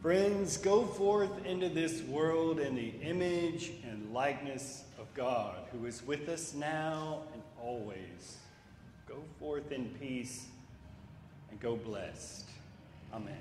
Friends, go forth into this world in the image and likeness of God, who is with us now and always. Go forth in peace and go blessed. Amen.